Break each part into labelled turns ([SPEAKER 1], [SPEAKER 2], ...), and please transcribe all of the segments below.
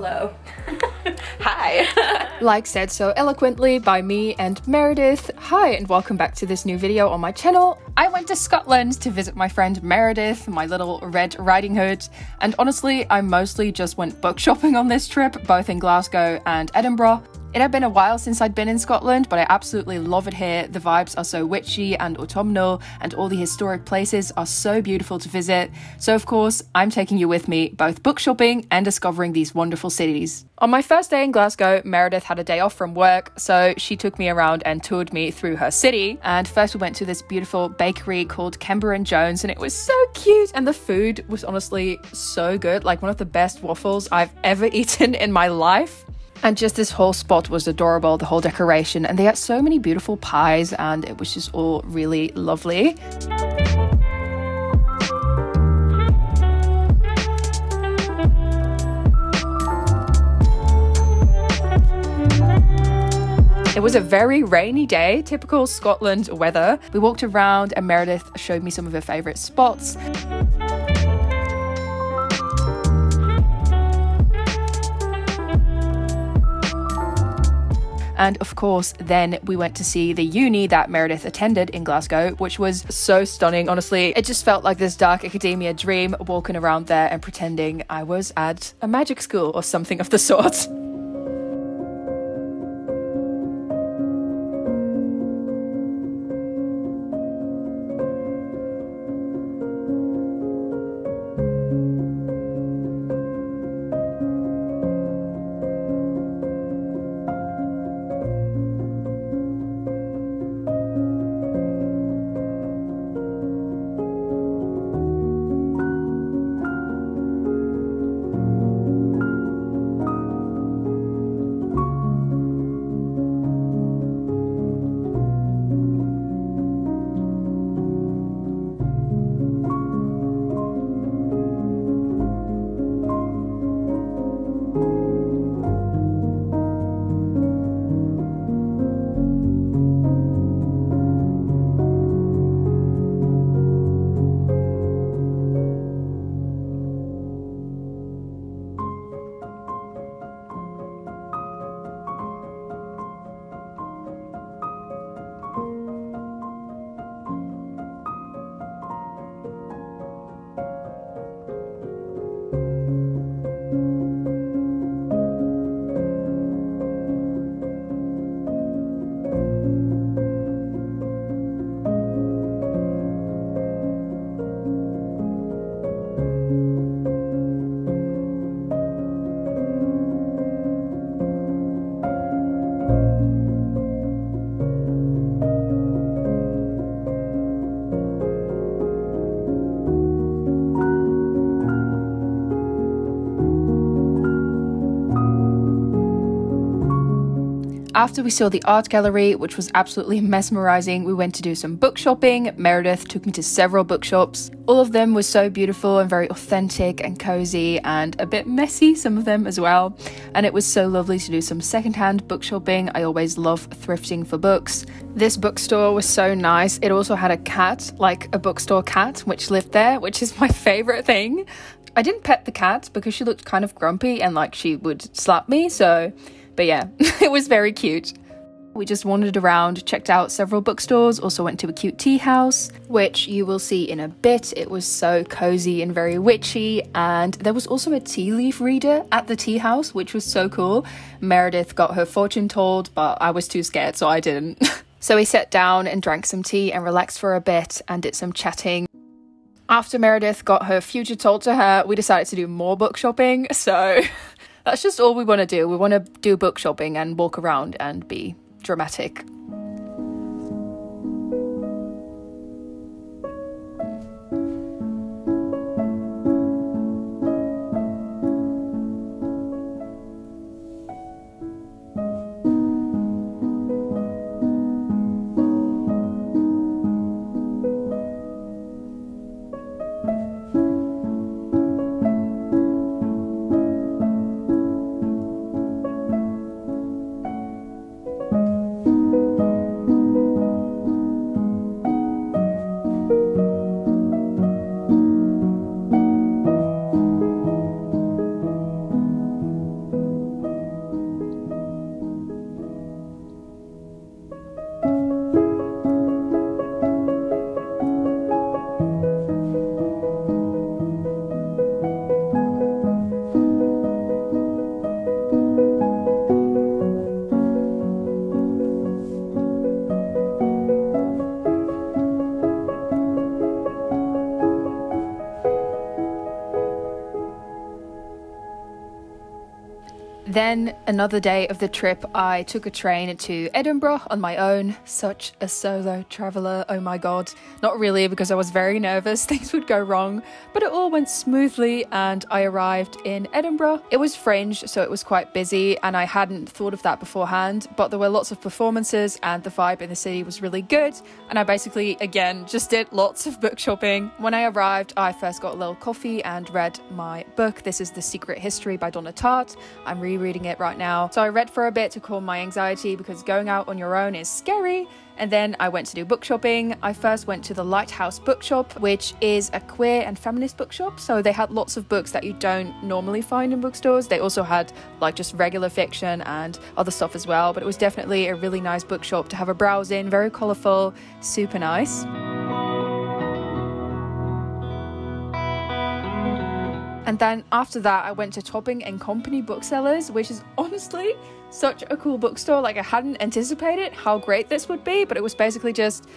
[SPEAKER 1] Hello. Hi.
[SPEAKER 2] like said so eloquently by me and Meredith. Hi, and welcome back to this new video on my channel. I went to Scotland to visit my friend Meredith, my little Red Riding Hood, and honestly, I mostly just went book shopping on this trip, both in Glasgow and Edinburgh. It had been a while since I'd been in Scotland, but I absolutely love it here. The vibes are so witchy and autumnal, and all the historic places are so beautiful to visit. So, of course, I'm taking you with me, both book shopping and discovering these wonderful cities. On my first day in Glasgow, Meredith had a day off from work, so she took me around and toured me through her city. And first, we went to this beautiful bakery called Kember and Jones, and it was so cute. And the food was honestly so good like one of the best waffles I've ever eaten in my life. And just this whole spot was adorable, the whole decoration. And they had so many beautiful pies, and it was just all really lovely. It was a very rainy day, typical Scotland weather. We walked around, and Meredith showed me some of her favourite spots. And of course, then we went to see the uni that Meredith attended in Glasgow, which was so stunning. Honestly, it just felt like this dark academia dream walking around there and pretending I was at a magic school or something of the sort. After we saw the art gallery, which was absolutely mesmerizing, we went to do some book shopping. Meredith took me to several bookshops. All of them were so beautiful and very authentic and cozy and a bit messy, some of them as well. And it was so lovely to do some secondhand book shopping. I always love thrifting for books. This bookstore was so nice. It also had a cat, like a bookstore cat, which lived there, which is my favorite thing. I didn't pet the cat because she looked kind of grumpy and like she would slap me, so but yeah, it was very cute. We just wandered around, checked out several bookstores, also went to a cute tea house, which you will see in a bit. It was so cozy and very witchy, and there was also a tea leaf reader at the tea house, which was so cool. Meredith got her fortune told, but I was too scared, so I didn't. so we sat down and drank some tea and relaxed for a bit and did some chatting. After Meredith got her future told to her, we decided to do more book shopping, so that's just all we want to do. We want to do book shopping and walk around and be dramatic. Then, another day of the trip, I took a train to Edinburgh on my own. Such a solo traveller, oh my god. Not really, because I was very nervous things would go wrong, but it all went smoothly and I arrived in Edinburgh. It was fringe, so it was quite busy, and I hadn't thought of that beforehand, but there were lots of performances and the vibe in the city was really good. And I basically, again, just did lots of book shopping. When I arrived, I first got a little coffee and read my book. This is The Secret History by Donna Tartt. I'm rereading it right now. So I read for a bit to calm my anxiety because going out on your own is scary. And then I went to do book shopping. I first went to the Lighthouse Bookshop, which is a queer and feminist bookshop. So they had lots of books that you don't normally find in bookstores. They also had like just regular fiction and other stuff as well. But it was definitely a really nice bookshop to have a browse in, very colourful, super nice. And then after that, I went to Topping and Company Booksellers, which is honestly such a cool bookstore. Like, I hadn't anticipated how great this would be, but it was basically just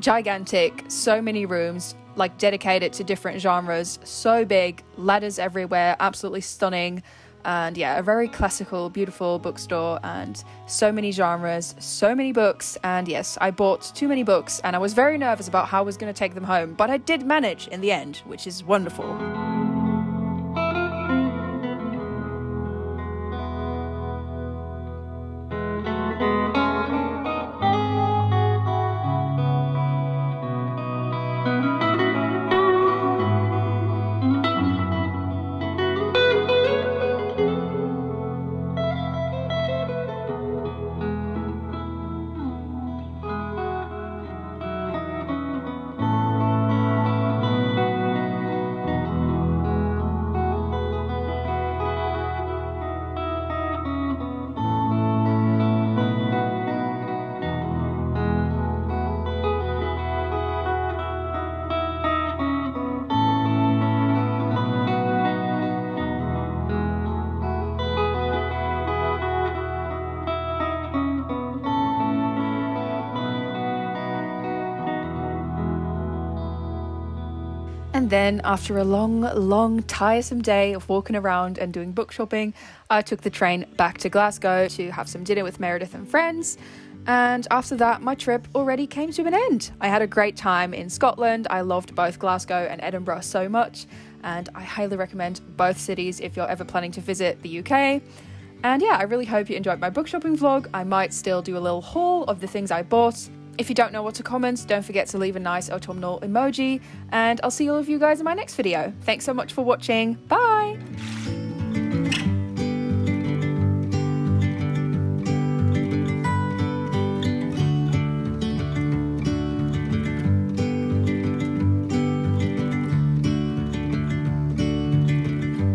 [SPEAKER 2] gigantic, so many rooms, like dedicated to different genres, so big, ladders everywhere, absolutely stunning. And yeah, a very classical, beautiful bookstore, and so many genres, so many books. And yes, I bought too many books, and I was very nervous about how I was going to take them home, but I did manage in the end, which is wonderful. And then, after a long, long, tiresome day of walking around and doing book shopping, I took the train back to Glasgow to have some dinner with Meredith and friends. And after that, my trip already came to an end. I had a great time in Scotland. I loved both Glasgow and Edinburgh so much, and I highly recommend both cities if you're ever planning to visit the UK. And yeah, I really hope you enjoyed my book shopping vlog. I might still do a little haul of the things I bought. If you don't know what to comment, don't forget to leave a nice autumnal emoji, and I'll see all of you guys in my next video. Thanks so much for watching. Bye!